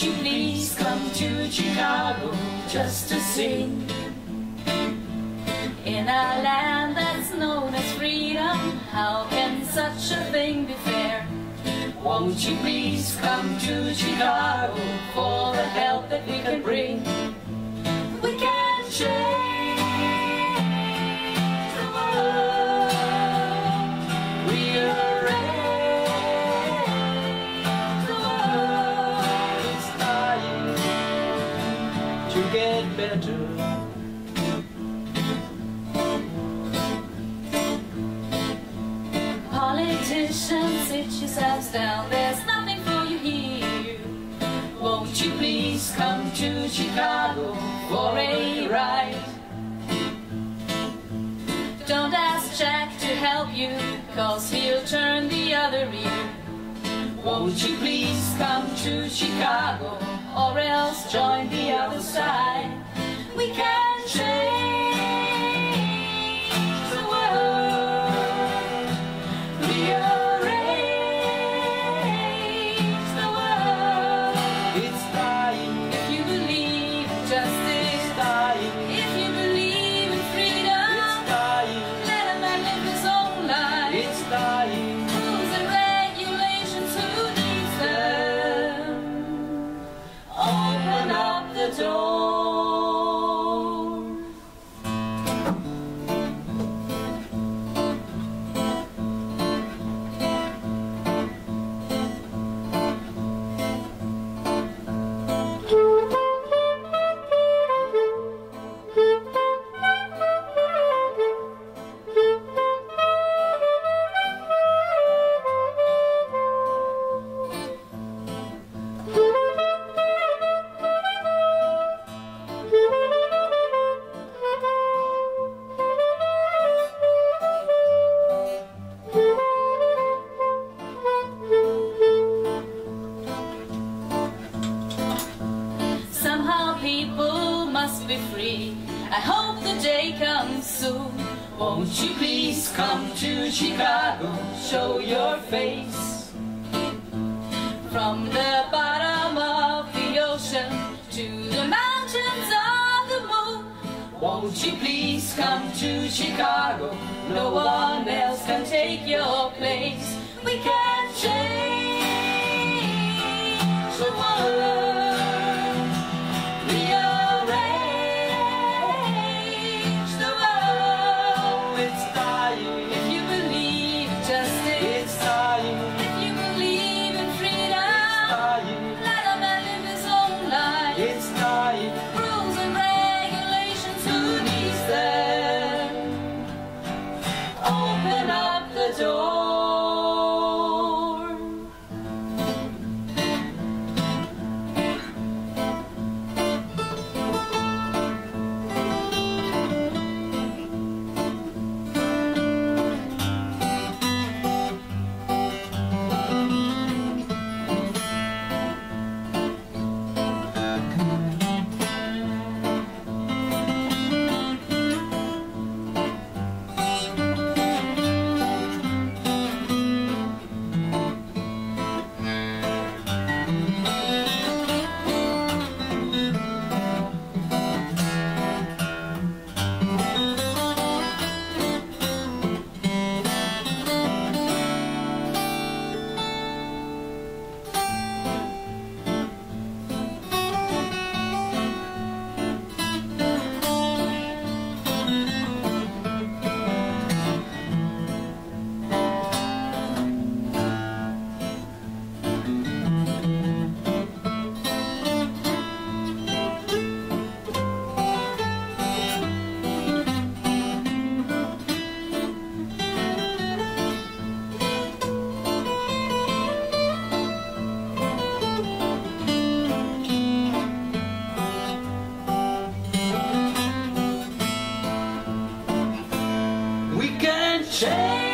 Won't you please come to Chicago just to sing? In a land that's known as freedom, how can such a thing be fair? Won't you please come to Chicago for the help that we can bring? Better. Politicians, sit yourselves down. There's nothing for you here. Won't you please come to Chicago for a ride? Don't ask Jack to help you, cause he'll turn the other ear. Won't you please come to Chicago or else join the other side? We can change be free. I hope the day comes soon. Won't you please come to Chicago, show your face? From the bottom of the ocean to the mountains of the moon. Won't you please come to Chicago? No one else can take your place. We can shame.